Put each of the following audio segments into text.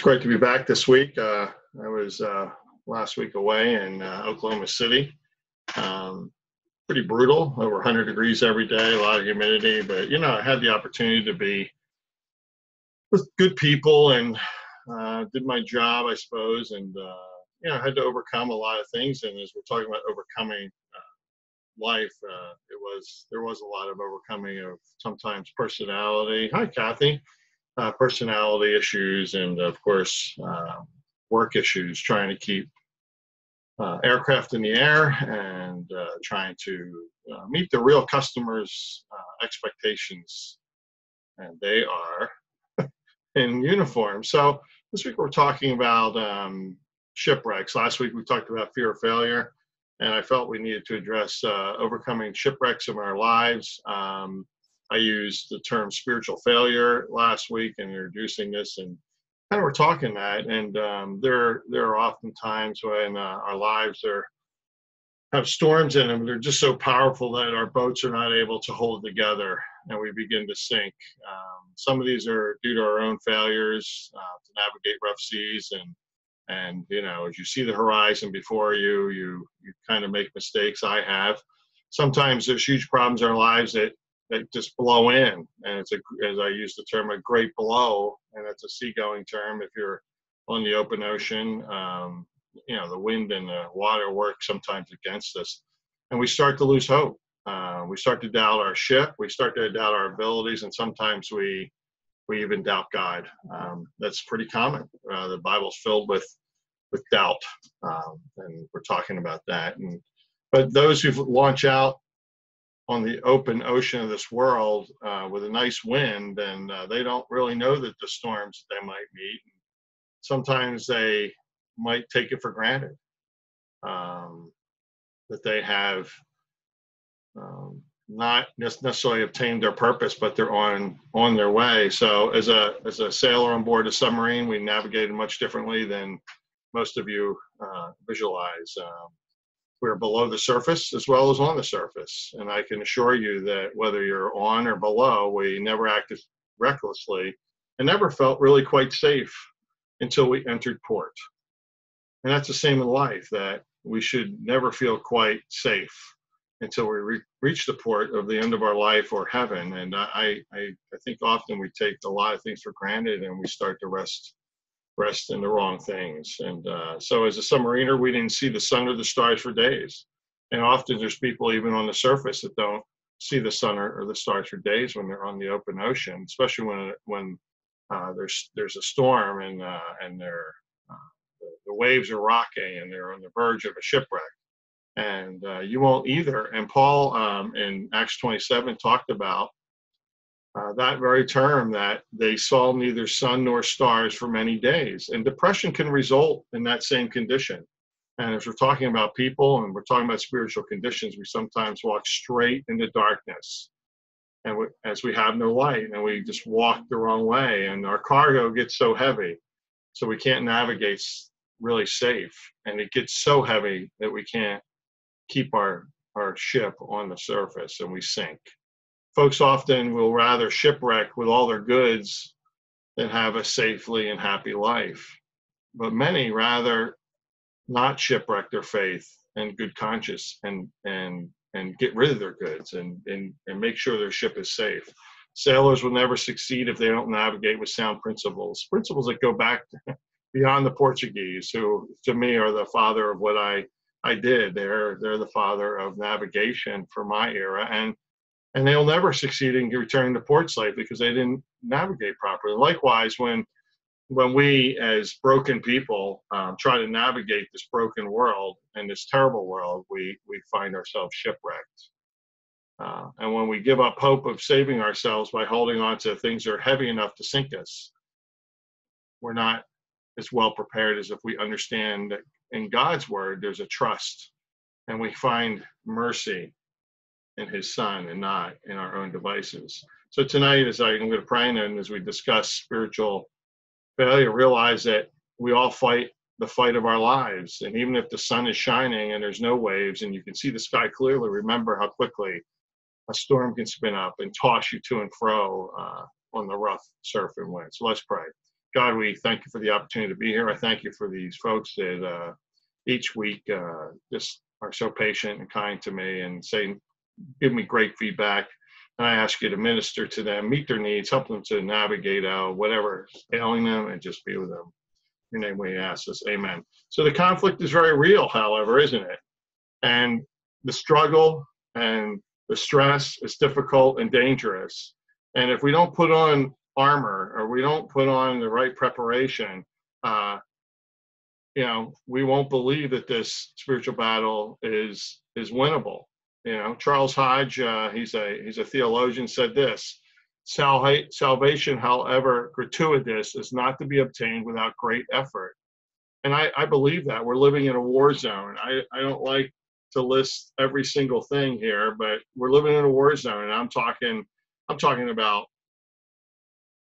It's great to be back this week. Uh, I was uh, last week away in uh, Oklahoma City. Um, pretty brutal, over 100 degrees every day, a lot of humidity. But you know, I had the opportunity to be with good people and uh, did my job, I suppose, and uh, you know, I had to overcome a lot of things. And as we're talking about overcoming uh, life, it was there was a lot of overcoming of sometimes personality. Hi, Kathy. Uh, personality issues, and of course, um, work issues. Trying to keep uh, aircraft in the air and uh, trying to uh, meet the real customers' uh, expectations. And they are in uniform. So this week we're talking about um, shipwrecks. Last week we talked about fear of failure, and I felt we needed to address uh, overcoming shipwrecks in our lives. Um, I used the term spiritual failure last week and introducing this and kind of we're talking that, and um, there there are often times when uh, our lives are have storms in them. They're just so powerful that our boats are not able to hold together, and we begin to sink. Um, some of these are due to our own failures uh, to navigate rough seas, and and you know, as you see the horizon before you, you you kind of make mistakes. I have. Sometimes there's huge problems in our lives that that just blow in, and it's a, as I use the term, a great blow, and it's a seagoing term. If you're on the open ocean, um, you know the wind and the water work sometimes against us, and we start to lose hope. Uh, we start to doubt our ship. We start to doubt our abilities, and sometimes we we even doubt God. Um, that's pretty common. Uh, the Bible's filled with with doubt, um, and we're talking about that. And but those who launch out on the open ocean of this world uh, with a nice wind, and uh, they don't really know that the storms that they might meet. Sometimes they might take it for granted um, that they have um, not necessarily obtained their purpose, but they're on on their way. So, as a as a sailor on board a submarine, we navigated much differently than most of you uh, visualize. Um, we're below the surface as well as on the surface. And I can assure you that whether you're on or below, we never acted recklessly and never felt really quite safe until we entered port. And that's the same in life, that we should never feel quite safe until we re- reach the port of the end of our life or heaven. And I, I, I think often we take a lot of things for granted and we start to rest rest in the wrong things. And uh, so, as a submariner, we didn't see the sun or the stars for days. And often, there's people even on the surface that don't see the sun or, or the stars for days when they're on the open ocean, especially when when uh, there's there's a storm and uh, and they're uh, the, waves are rocking and they're on the verge of a shipwreck. And uh, you won't either. And Paul um, in Acts 27 talked about uh, that very term that they saw neither sun nor stars for many days. And depression can result in that same condition. And if we're talking about people and we're talking about spiritual conditions, we sometimes walk straight into darkness. And we, as we have no light, and we just walk the wrong way, and our cargo gets so heavy, so we can't navigate really safe. And it gets so heavy that we can't keep our, our ship on the surface and we sink folks often will rather shipwreck with all their goods than have a safely and happy life. But many rather not shipwreck their faith and good conscience and and and get rid of their goods and and, and make sure their ship is safe. Sailors will never succeed if they don't navigate with sound principles. Principles that go back beyond the Portuguese, who to me are the father of what I I did. They're they're the father of navigation for my era. And and they'll never succeed in returning to port safe because they didn't navigate properly. Likewise, when when we as broken people um, try to navigate this broken world and this terrible world, we we find ourselves shipwrecked. Uh, and when we give up hope of saving ourselves by holding on to things that are heavy enough to sink us, we're not as well prepared as if we understand that in God's word there's a trust and we find mercy in his son and not in our own devices. So tonight, as I, am going to pray and as we discuss spiritual failure, realize that we all fight the fight of our lives. And even if the sun is shining and there's no waves and you can see the sky clearly, remember how quickly a storm can spin up and toss you to and fro uh, on the rough surf and wind. So let's pray. God, we thank you for the opportunity to be here. I thank you for these folks that uh, each week uh, just are so patient and kind to me and say, give me great feedback. And I ask you to minister to them, meet their needs, help them to navigate out whatever ailing them, and just be with them. Your name we ask this. Amen. So the conflict is very real, however, isn't it? And the struggle and the stress is difficult and dangerous. And if we don't put on armor or we don't put on the right preparation, uh, you know, we won't believe that this spiritual battle is is winnable. You know, Charles Hodge, uh, he's a he's a theologian, said this: salvation, however gratuitous, is not to be obtained without great effort. And I, I believe that we're living in a war zone. I, I don't like to list every single thing here, but we're living in a war zone, and I'm talking I'm talking about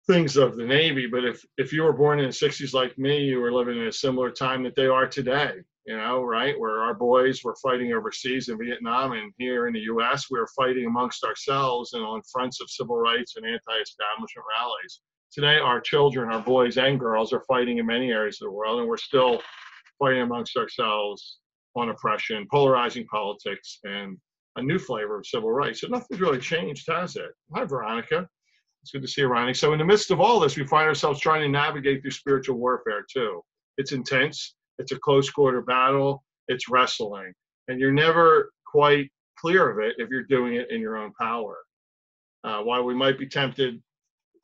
things of the Navy. But if if you were born in the '60s like me, you were living in a similar time that they are today. You know, right? Where our boys were fighting overseas in Vietnam, and here in the U.S., we are fighting amongst ourselves and on fronts of civil rights and anti-establishment rallies. Today, our children, our boys and girls, are fighting in many areas of the world, and we're still fighting amongst ourselves on oppression, polarizing politics, and a new flavor of civil rights. So nothing's really changed, has it? Hi, Veronica. It's good to see you, Ronnie. So in the midst of all this, we find ourselves trying to navigate through spiritual warfare too. It's intense. It's a close quarter battle. It's wrestling, and you're never quite clear of it if you're doing it in your own power. Uh, while we might be tempted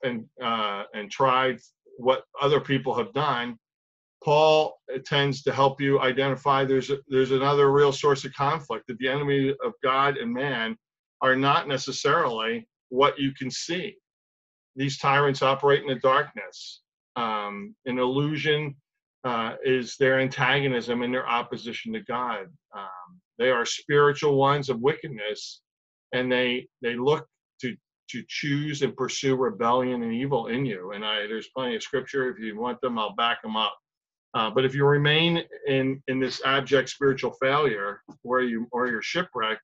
and uh, and tried what other people have done, Paul tends to help you identify there's a, there's another real source of conflict that the enemy of God and man are not necessarily what you can see. These tyrants operate in the darkness. Um, an illusion uh, is their antagonism and their opposition to God. Um, they are spiritual ones of wickedness, and they they look to to choose and pursue rebellion and evil in you. And I there's plenty of scripture. If you want them, I'll back them up. Uh, but if you remain in in this abject spiritual failure, where you or you're shipwrecked,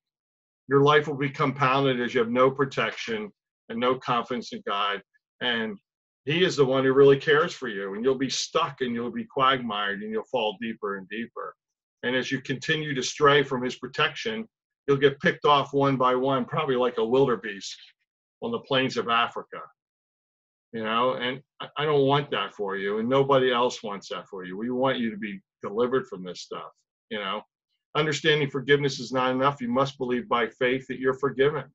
your life will be compounded as you have no protection and no confidence in God. And He is the one who really cares for you, and you'll be stuck and you'll be quagmired and you'll fall deeper and deeper. And as you continue to stray from His protection, you'll get picked off one by one, probably like a wildebeest on the plains of Africa. You know and i don't want that for you and nobody else wants that for you. We want you to be delivered from this stuff you know. Understanding forgiveness is not enough. You must believe by faith that you're forgiven.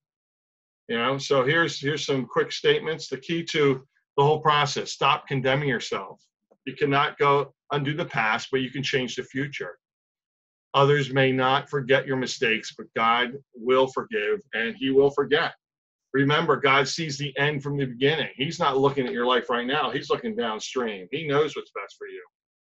You know so here's here's some quick statements. The key to the whole process. Stop condemning yourself. You cannot go undo the past but you can change the future. Others may not forget your mistakes but god will forgive and he will forget. Remember god sees the end from the beginning. He's not looking at your life right now. He's looking downstream. He knows what's best for you.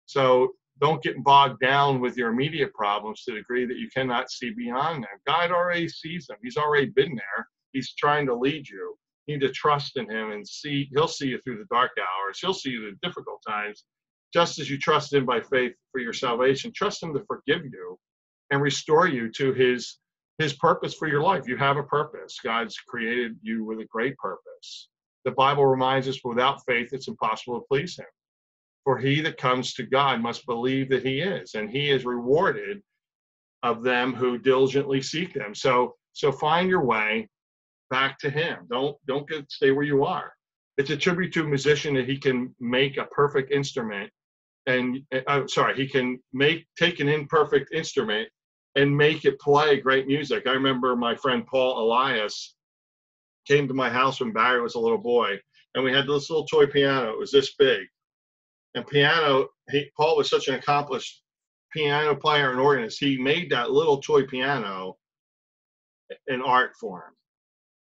So don't get bogged down with your immediate problems to the degree that you cannot see beyond them. God already sees them. He's already been there. He's trying to lead you you need to trust in him and see he'll see you through the dark hours he'll see you the difficult times just as you trust him by faith for your salvation trust him to forgive you and restore you to his his purpose for your life. You have a purpose. God's created you with a great purpose. The Bible reminds us without faith, it's impossible to please Him. For he that comes to God must believe that He is, and He is rewarded of them who diligently seek Him. So, so find your way back to Him. Don't don't get stay where you are. It's a tribute to a musician that he can make a perfect instrument, and uh, sorry, he can make take an imperfect instrument and make it play great music. I remember my friend Paul Elias came to my house when Barry was a little boy, and we had this little toy piano. It was this big, and piano. He Paul was such an accomplished piano player and organist. He made that little toy piano an art form,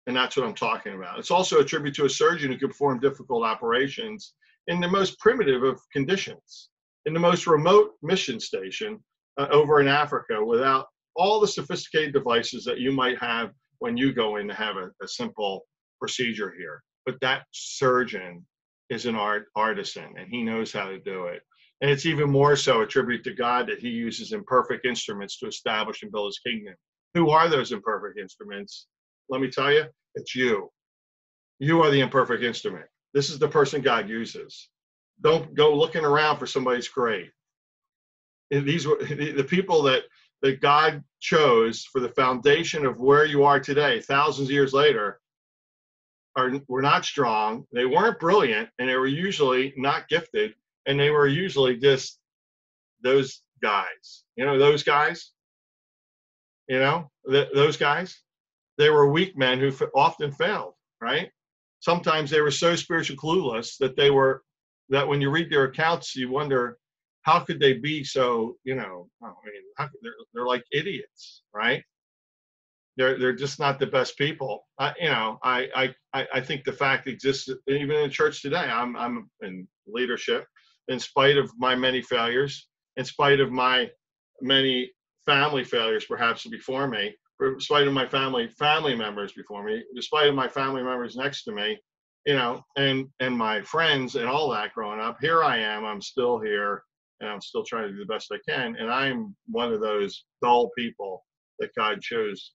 and that's what I'm talking about. It's also a tribute to a surgeon who could perform difficult operations in the most primitive of conditions. In the most remote mission station, uh, over in Africa without all the sophisticated devices that you might have when you go in to have a, a simple procedure here. But that surgeon is an art artisan and he knows how to do it. And it's even more so a tribute to God that he uses imperfect instruments to establish and build his kingdom. Who are those imperfect instruments? Let me tell you, it's you. You are the imperfect instrument. This is the person God uses. don't go looking around for somebody's grave. These were the people that that God chose for the foundation of where you are today, thousands of years later, are were not strong. They weren't brilliant, and they were usually not gifted, and they were usually just those guys. You know, those guys. You know, th- those guys. They were weak men who often failed. Right. Sometimes they were so spiritual clueless that they were that when you read their accounts, you wonder how could they be so you know oh, i mean how, they're, they're like idiots right they're they're just not the best people I, you know I, I i think the fact exists even in the church today i'm i'm in leadership in spite of my many failures in spite of my many family failures perhaps before me in spite of my family family members before me despite of my family members next to me you know and and my friends and all that growing up here i am i'm still here and I'm still trying to do the best I can. And I'm one of those dull people that God chose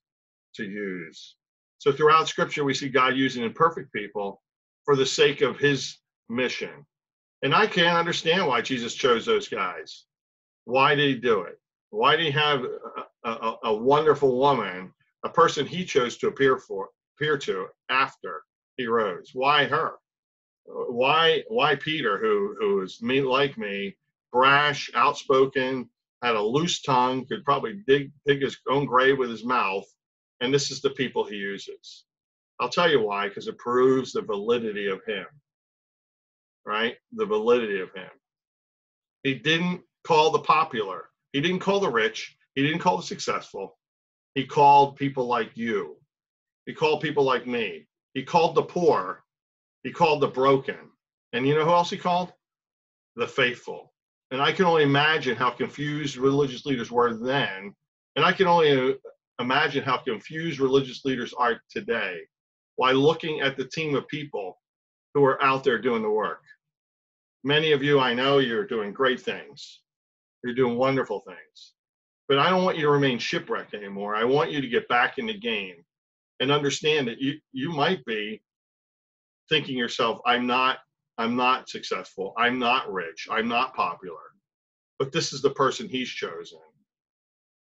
to use. So throughout Scripture, we see God using imperfect people for the sake of His mission. And I can't understand why Jesus chose those guys. Why did He do it? Why did He have a, a, a wonderful woman, a person He chose to appear for, appear to after He rose? Why her? Why why Peter, who who is me like me, brash, outspoken, had a loose tongue, could probably dig, dig his own grave with his mouth. And this is the people he uses. I'll tell you why, because it proves the validity of him, right? The validity of him. He didn't call the popular, he didn't call the rich, he didn't call the successful. He called people like you. He called people like me. He called the poor. He called the broken. And you know who else he called? The faithful. And I can only imagine how confused religious leaders were then. And I can only uh, imagine how confused religious leaders are today while looking at the team of people who are out there doing the work. Many of you, I know you're doing great things. You're doing wonderful things. But I don't want you to remain shipwrecked anymore. I want you to get back in the game and understand that you, you might be thinking yourself, I'm not I'm not successful. I'm not rich. I'm not popular. But this is the person he's chosen.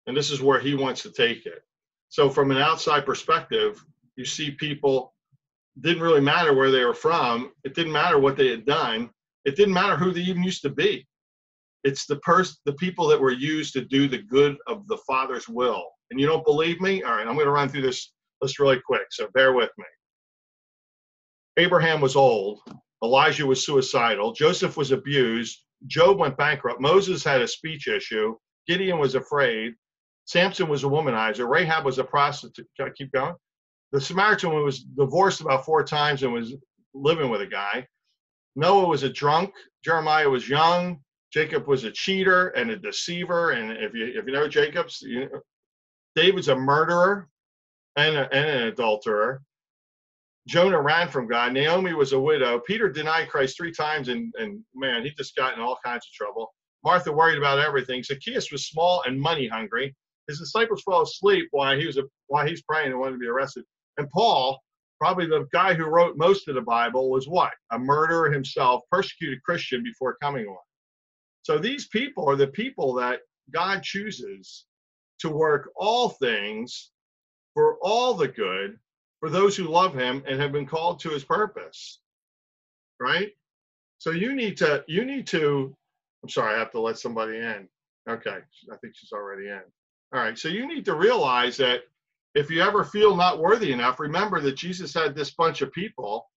And this is where he wants to take it. So, from an outside perspective, you see people didn't really matter where they were from. It didn't matter what they had done. It didn't matter who they even used to be. It's the person, the people that were used to do the good of the Father's will. And you don't believe me? All right, I'm going to run through this list really quick. So bear with me. Abraham was old Elijah was suicidal. Joseph was abused. Job went bankrupt. Moses had a speech issue. Gideon was afraid. Samson was a womanizer. Rahab was a prostitute. Can I keep going? The Samaritan was divorced about four times and was living with a guy. Noah was a drunk. Jeremiah was young. Jacob was a cheater and a deceiver. And if you if you know Jacob's, you know, David's a murderer and, a, and an adulterer. Jonah ran from God. Naomi was a widow. Peter denied Christ three times, and, and man, he just got in all kinds of trouble. Martha worried about everything. Zacchaeus was small and money hungry. His disciples fell asleep while he was a, while he's praying and wanted to be arrested. And Paul, probably the guy who wrote most of the Bible, was what? A murderer himself, persecuted Christian before coming on. So these people are the people that God chooses to work all things for all the good for those who love him and have been called to his purpose right? So you need to you need to i'm sorry i have to let somebody in. Okay i think she's already in. All right so you need to realize that if you ever feel not worthy enough remember that jesus had this bunch of people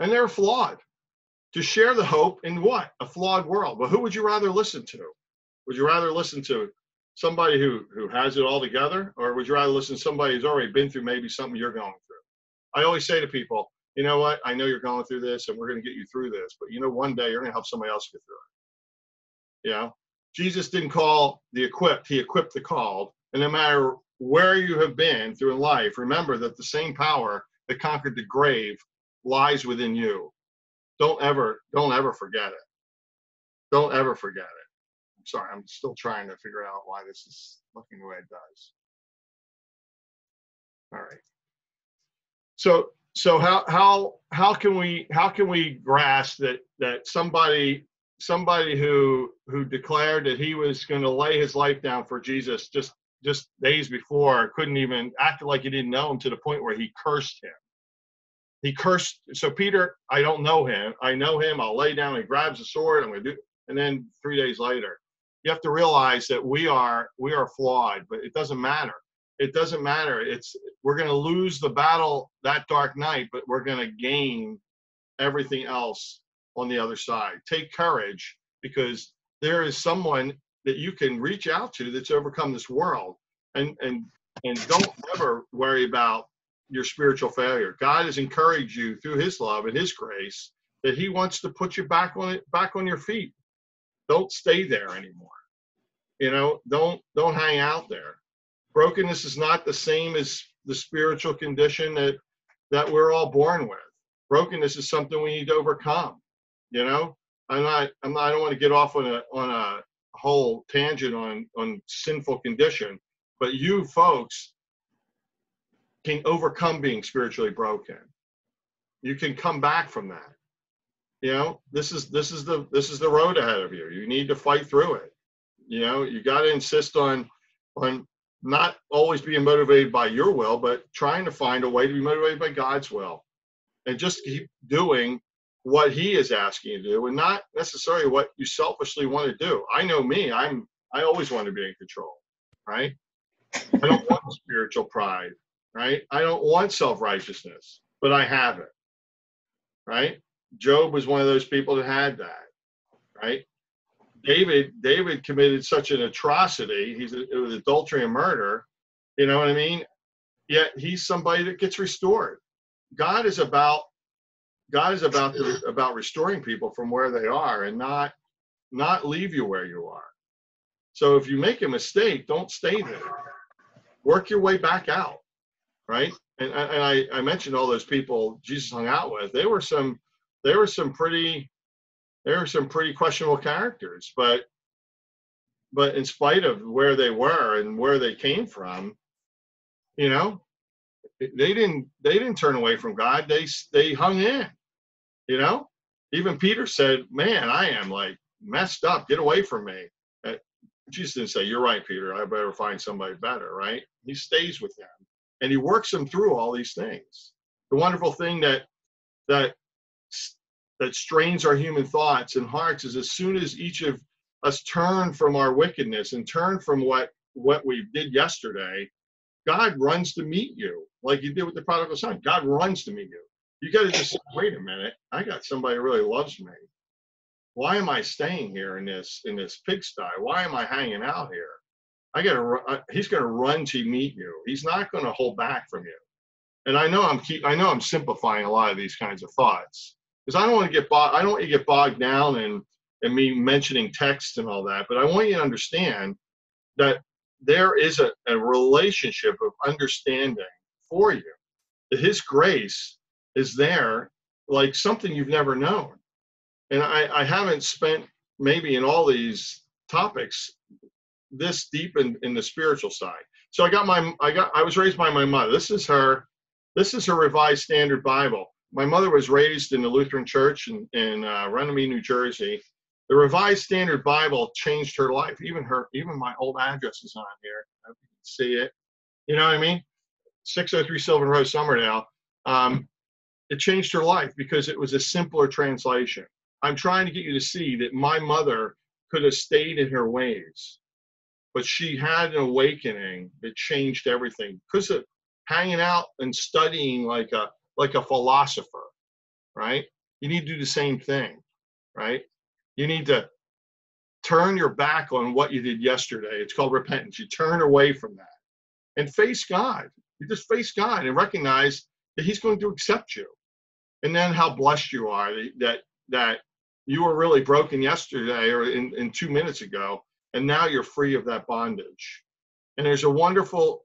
and they're flawed to share the hope in what a flawed world but who would you rather listen to would you rather listen to somebody who who has it all together, or would you rather listen to somebody who's already been through maybe something you're going through? I always say to people, you know what? I know you're going through this, and we're going to get you through this, but you know, one day you're going to help somebody else get through it. Know, Jesus didn't call the equipped; He equipped the called. And no matter where you have been through life, remember that the same power that conquered the grave lies within you. Don't ever, don't ever forget it. Don't ever forget it I'm sorry, I'm still trying to figure out why this is looking the way it does. All right. So so how how how can we how can we grasp that that somebody somebody who who declared that he was going to lay his life down for Jesus just just days before couldn't even act like he didn't know him to the point where he cursed him. He cursed. So Peter, I don't know him. I know him. I'll lay down. He grabs a sword. I'm going to do. And then three days later, you have to realize that we are we are flawed, but it doesn't matter. It doesn't matter. It's we're going to lose the battle that dark night, but we're going to gain everything else on the other side. Take courage because there is someone that you can reach out to that's overcome this world and and and don't ever worry about your spiritual failure. God has encouraged you through his love and his grace that he wants to put you back on it back on your feet. Don't stay there anymore. You know don't don't hang out there. Brokenness is not the same as the spiritual condition that that we're all born with. Brokenness is something we need to overcome you know? I'm not i'm not i don't want to get off on a on a whole tangent on on sinful condition but you folks can overcome being spiritually broken. You can come back from that. You know this is this is the this is the road ahead of you. You need to fight through it. You know you got to insist on on not always being motivated by your will but trying to find a way to be motivated by god's will. And just keep doing what he is asking you to do and not necessarily what you selfishly want to do. I know me, I'm I always want to be in control, right? I don't want spiritual pride, right? I don't want self-righteousness, but I have it. Right? Job was one of those people that had that, right? David David committed such an atrocity. He's a, it was adultery and murder. You know what I mean? Yet he's somebody that gets restored. God is about God is about the, about restoring people from where they are and not not leave you where you are. So if you make a mistake, don't stay there. Work your way back out, right? And, and I, I mentioned all those people Jesus hung out with. They were some they were some pretty they were some pretty questionable characters, but but in spite of where they were and where they came from, you know, they didn't they didn't turn away from God. They they hung in. You know, even Peter said, "Man, I am like messed up. Get away from me." Uh, Jesus didn't say, "You're right, Peter. I better find somebody better." Right? He stays with them and he works them through all these things. The wonderful thing that that that strains our human thoughts and hearts is as soon as each of us turn from our wickedness and turn from what what we did yesterday God runs to meet you, like he did with the prodigal son. God runs to meet you. You got to just wait a minute. I got somebody who really loves me. Why am I staying here in this in this pigsty? Why am I hanging out here? I got to. He's going to run to meet you. He's not going to hold back from you. And I know I'm keep. I know I'm simplifying a lot of these kinds of thoughts because I don't want to get bogged. I don't want you to get bogged down in in me mentioning text and all that. But I want you to understand that there is a, a relationship of understanding for you. That His grace is there like something you've never known. And I, I haven't spent maybe in all these topics this deep in, in the spiritual side. So I got my I got I was raised by my mother. This is her this is her revised standard Bible. My mother was raised in the Lutheran Church in, in uh, Runnemede, New Jersey, the Revised Standard Bible changed her life. Even her, even my old address is on here. I can see it. You know what I mean? 603 Sylvan Road, Somerdale. Um, it changed her life because it was a simpler translation. I'm trying to get you to see that my mother could have stayed in her ways, but she had an awakening that changed everything because of hanging out and studying like a like a philosopher, right? You need to do the same thing, right? You need to turn your back on what you did yesterday. It's called repentance. You turn away from that and face God. You just face God and recognize that He's going to accept you. And then how blessed you are that that you were really broken yesterday or in, in two minutes ago, and now you're free of that bondage. And there's a wonderful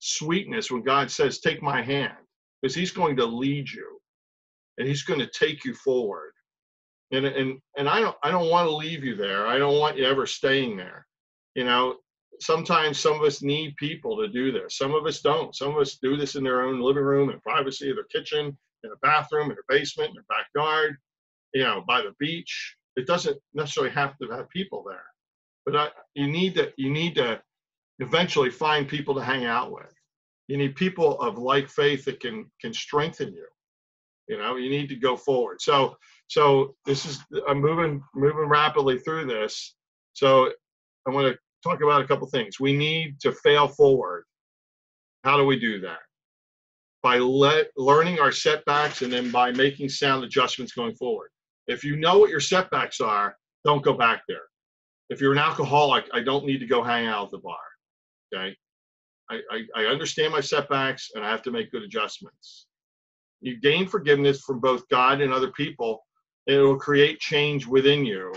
sweetness when God says, Take my hand, because He's going to lead you and He's going to take you forward and and and I don't I don't want to leave you there. I don't want you ever staying there. You know, sometimes some of us need people to do this. Some of us don't. Some of us do this in their own living room and privacy of their kitchen, in a bathroom, in a basement, in a backyard, you know, by the beach. It doesn't necessarily have to have people there, but I, you need to you need to eventually find people to hang out with. You need people of like faith that can can strengthen you. You know, you need to go forward. So so this is I'm moving moving rapidly through this. So I want to talk about a couple things. We need to fail forward. How do we do that? By let, learning our setbacks and then by making sound adjustments going forward. If you know what your setbacks are, don't go back there. If you're an alcoholic, I don't need to go hang out at the bar. Okay. I, I, I understand my setbacks and I have to make good adjustments. You gain forgiveness from both God and other people, and it will create change within you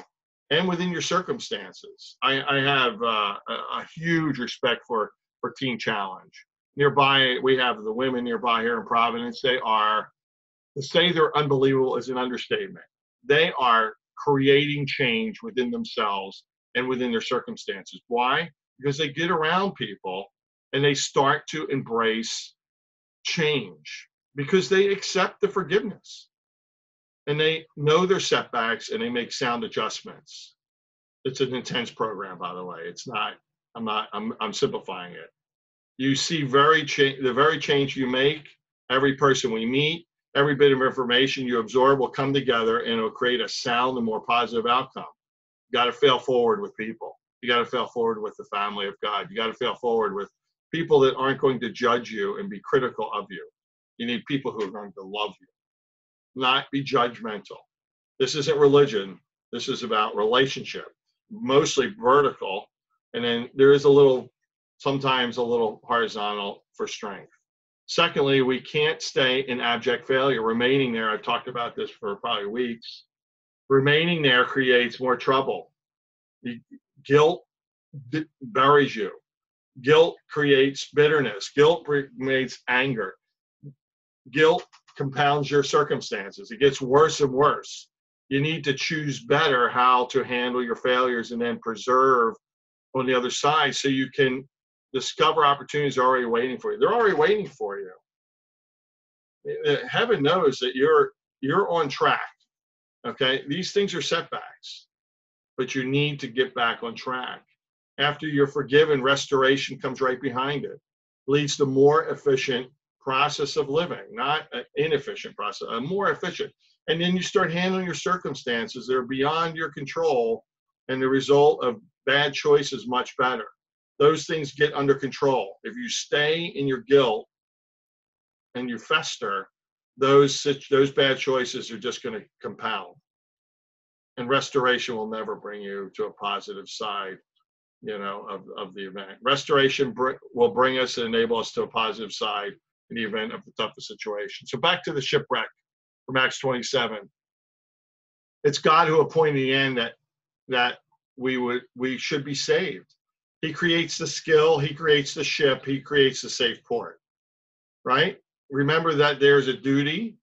and within your circumstances. I, I have uh, a, a, huge respect for for Teen Challenge. Nearby, we have the women nearby here in Providence. They are to say they're unbelievable is an understatement. They are creating change within themselves and within their circumstances. Why? Because they get around people and they start to embrace change because they accept the forgiveness and they know their setbacks and they make sound adjustments. It's an intense program, by the way. It's not. I'm not. I'm. I'm simplifying it. You see very cha- the very change you make. Every person we meet, every bit of information you absorb will come together and it'll create a sound and more positive outcome. You got to fail forward with people. You got to fail forward with the family of God. You got to fail forward with people that aren't going to judge you and be critical of you. You need people who are going to love you not be judgmental. This isn't religion. This is about relationship, mostly vertical. And then there is a little, sometimes a little horizontal for strength. Secondly, we can't stay in abject failure. Remaining there, I've talked about this for probably weeks. Remaining there creates more trouble. Guilt buries you. Guilt creates bitterness. Guilt creates anger. Guilt compounds your circumstances. It gets worse and worse. You need to choose better how to handle your failures and then preserve on the other side so you can discover opportunities already waiting for you. They're already waiting for you. Eh, eh, heaven knows that you're you're on track. Okay? These things are setbacks, but you need to get back on track. After you're forgiven, restoration comes right behind it. Leads to more efficient process of living, not an inefficient process, a more efficient. And then you start handling your circumstances that are beyond your control, and the result of bad choices much better. Those things get under control. If you stay in your guilt and you fester, those those bad choices are just going to compound. And restoration will never bring you to a positive side you know, of, of the event. Restoration br- will bring us and enable us to a positive side in the event of the toughest situation. So back to the shipwreck from Acts 27. It's God who appointed the end that that we would we should be saved. He creates the skill, he creates the ship, he creates the safe port. Right? Remember that there's a duty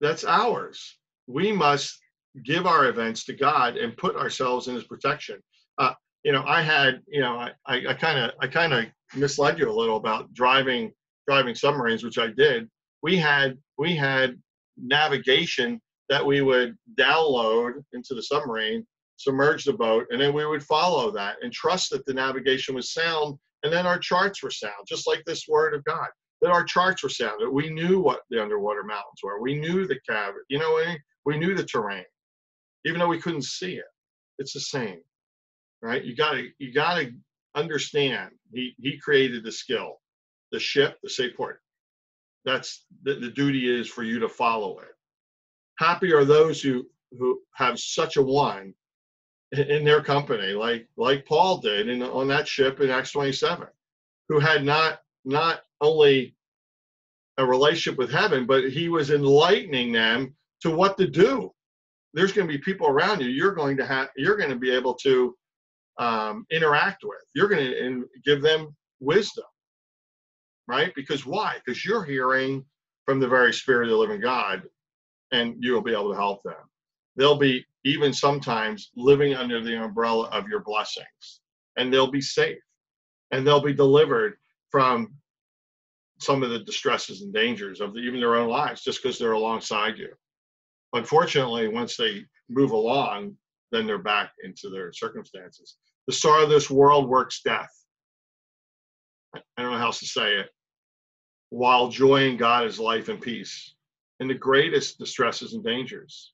that's ours. We must give our events to God and put ourselves in his protection. Uh, you know, I had, you know, I kind of I kind of misled you a little about driving driving submarines, which I did, we had we had navigation that we would download into the submarine, submerge the boat, and then we would follow that and trust that the navigation was sound, and then our charts were sound, just like this Word of God. That our charts were sound. That we knew what the underwater mountains were. We knew the cavern. You know, we, we knew the terrain, even though we couldn't see it. It's the same, right? You gotta you gotta understand. He he created the skill the ship, the safe port. That's the, the duty is for you to follow it. Happy are those who who have such a one in their company, like like Paul did in, on that ship in Acts 27, who had not not only a relationship with heaven, but he was enlightening them to what to do. There's going to be people around you. You're going to have. You're going to be able to um, interact with. You're going to give them wisdom right? Because why? Because you're hearing from the very Spirit of the living God, and you will be able to help them. They'll be even sometimes living under the umbrella of your blessings, and they'll be safe, and they'll be delivered from some of the distresses and dangers of the, even their own lives just because they're alongside you. Unfortunately, once they move along, then they're back into their circumstances. The star of this world works death. I don't know how else to say it. While joy in God is life and peace. And the greatest distresses and dangers.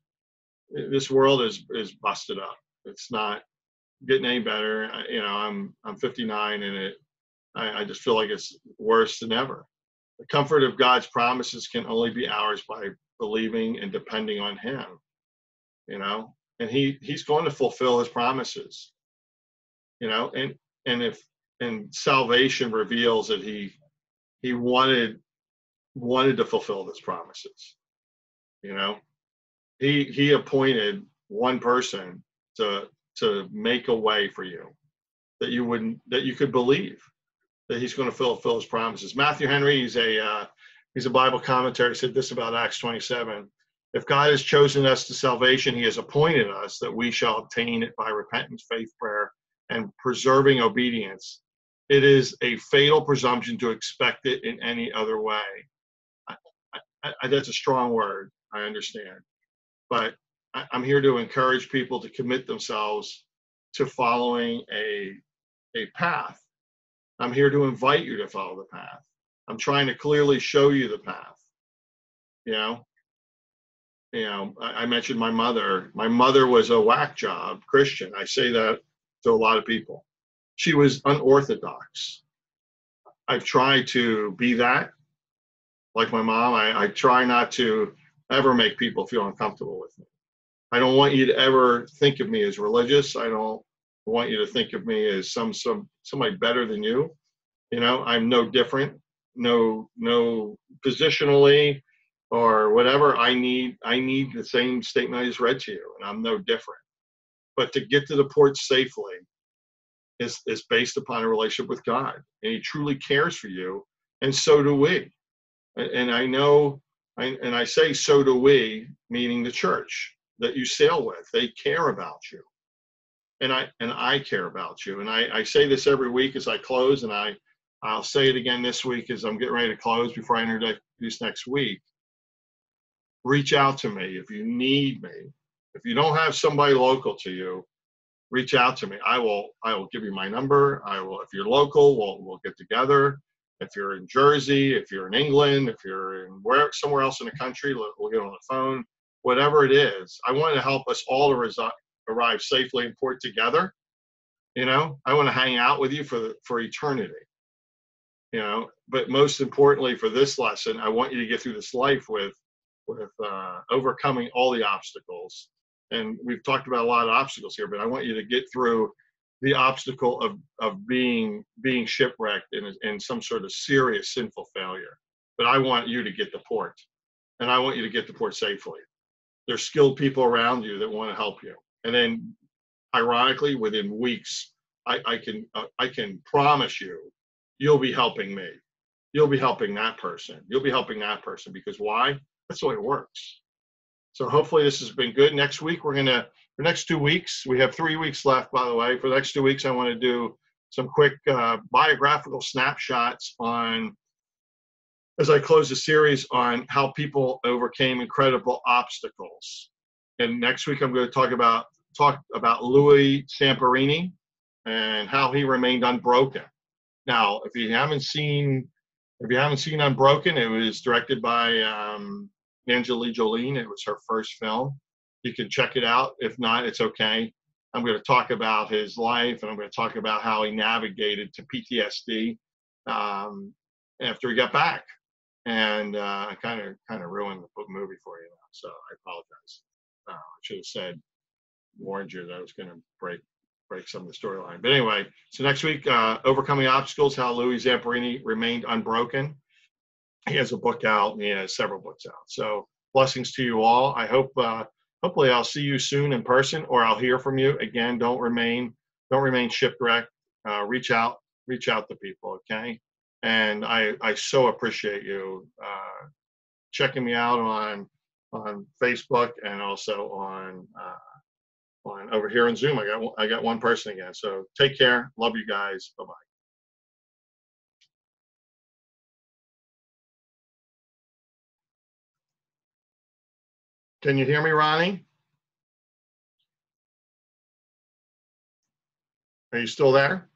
Eh, this world is is busted up. It's not getting any better. I, you know, I'm I'm 59 and it I, I just feel like it's worse than ever. The comfort of God's promises can only be ours by believing and depending on Him. You know, and He He's going to fulfill His promises. You know, and and if and salvation reveals that He He wanted wanted to fulfill His promises. You know, He He appointed one person to to make a way for you that you wouldn't that you could believe that he's going to fulfill his promises. Matthew Henry, he's a uh, he's a Bible commentator, said this about Acts 27. If God has chosen us to salvation, he has appointed us that we shall obtain it by repentance, faith, prayer, and preserving obedience. It is a fatal presumption to expect it in any other way. I, I, I, that's a strong word, I understand. But I'm here to encourage people to commit themselves to following a, a path I'm here to invite you to follow the path. I'm trying to clearly show you the path. You know, you know, I, I mentioned my mother. My mother was a whack job Christian. I say that to a lot of people. She was unorthodox. I've tried to be that, like my mom. I, I try not to ever make people feel uncomfortable with me. I don't want you to ever think of me as religious. I don't I want you to think of me as some some somebody better than you. You know, I'm no different, no no positionally or whatever. I need I need the same statement I just read to you, and I'm no different. But to get to the port safely is is based upon a relationship with God, and He truly cares for you, and so do we. And I know, I, and I say so do we, meaning the church that you sail with. They care about you and I and I care about you. And I, I say this every week as I close, and I I'll say it again this week as I'm getting ready to close before I introduce next week. Reach out to me if you need me. If you don't have somebody local to you, reach out to me. I will I will give you my number. I will if you're local, we'll we'll get together. If you're in Jersey, if you're in England, if you're in where somewhere else in the country, we'll get on the phone. Whatever it is, I want to help us all to reside arrive safely in port together. You know, I want to hang out with you for for eternity. You know, but most importantly for this lesson, I want you to get through this life with with uh, overcoming all the obstacles. And we've talked about a lot of obstacles here, but I want you to get through the obstacle of of being being shipwrecked in in some sort of serious sinful failure. But I want you to get the port, and I want you to get the port safely. There's skilled people around you that want to help you and then ironically within weeks i, I can uh, i can promise you you'll be helping me. You'll be helping that person. You'll be helping that person because why? That's the way it works. So hopefully this has been good. Next week we're to for next two weeks we have three weeks left by the way. For the next two weeks i want to do some quick uh, biographical snapshots on as i close the series on how people overcame incredible obstacles. And next week i'm going to talk about talk about Louis Zamperini and how he remained unbroken. Now, if you haven't seen, if you haven't seen Unbroken, it was directed by um, Angelina Jolie. It was her first film. You can check it out. If not, it's okay. I'm going to talk about his life, and I'm going to talk about how he navigated to PTSD um, after he got back. And uh, I kind of kind of ruined the movie for you now, so I apologize. Uh, I should have said warned you that I was going to break break some of the storyline. But anyway, so next week, uh, overcoming obstacles: how Louis Zamperini remained unbroken. He has a book out, and he has several books out. So blessings to you all. I hope uh, hopefully I'll see you soon in person, or I'll hear from you again. Don't remain don't remain shipwrecked. Uh, reach out reach out to people, okay? And I I so appreciate you uh, checking me out on on Facebook and also on uh, over here on Zoom. I got I got one person again. So take care. Love you guys. Bye bye. Can you hear me, Ronnie? Are you still there?